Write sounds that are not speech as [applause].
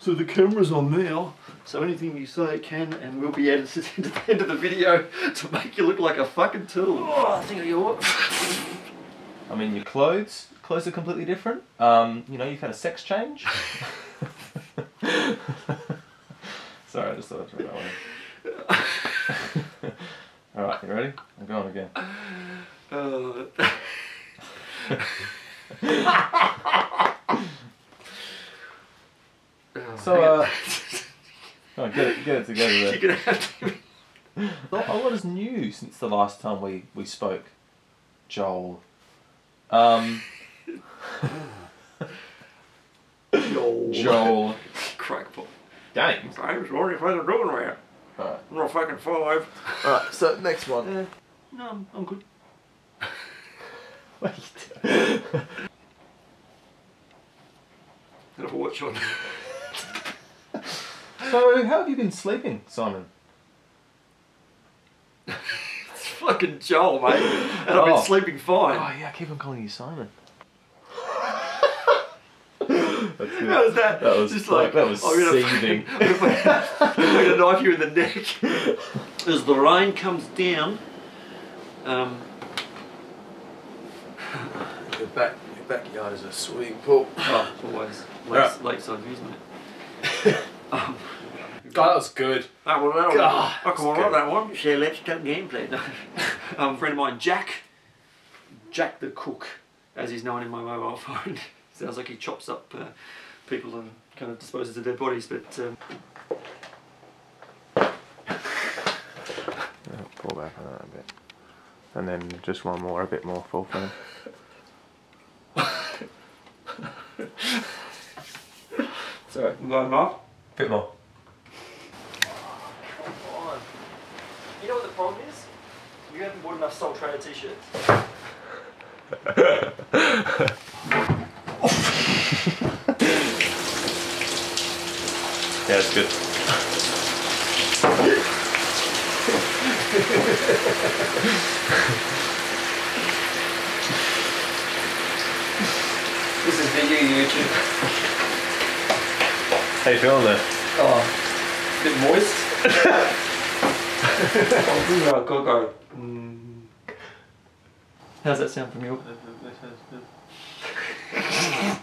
So the camera's on now. So anything you say can and will be edited into [laughs] the end of the video to make you look like a fucking tool. Oh, I think you're. [laughs] I mean, your clothes, clothes are completely different. Um, you know, you've had a sex change. [laughs] Sorry, I just thought I'd throw that one. All right, you ready? I'm going again. Uh, So, uh, [laughs] come on, get it, get it together. you're There. gonna have to. [laughs] Not a lot is new since the last time we, we spoke, Joel. Um, Joel. Joel. Crackpot. Games. James, what are you fucking doing around? Alright. I'm not fucking five. Alright, so next one. Uh, no, I'm, I'm good. What are you? Had a watch on. [laughs] so, how have you been sleeping, Simon? it's fucking Joel, mate. And I've Oh. been sleeping fine. Oh yeah, I keep on calling you Simon. That's good. How was that? That was just like like that was I'm gonna- seething. [laughs] I'm gonna knife you in the neck. As the rain comes down, um, Your back, your backyard is a swimming pool. oh, always Right. lakes, lakeside views, mate. [laughs] God, that was good. that one, that one. God, I can that's that one. So let's talk gameplay. No. [laughs] um, a friend of mine, Jack, Jack the cook, as he's known in my mobile phone. [laughs] Sounds like he chops up uh, people and kind of disposes of their bodies, but um, Pull back on that a bit. And then just one more, a bit more full frame. [laughs] sorry, I'm going off. Bit more. You know what the problem is? You haven't bought enough Soul Trader t-shirts. Yeah, it's good. This is video YouTube. How you feeling there? Oh, a bit moist. [laughs] oh, go, go. Mm. How's that sound from you? [laughs]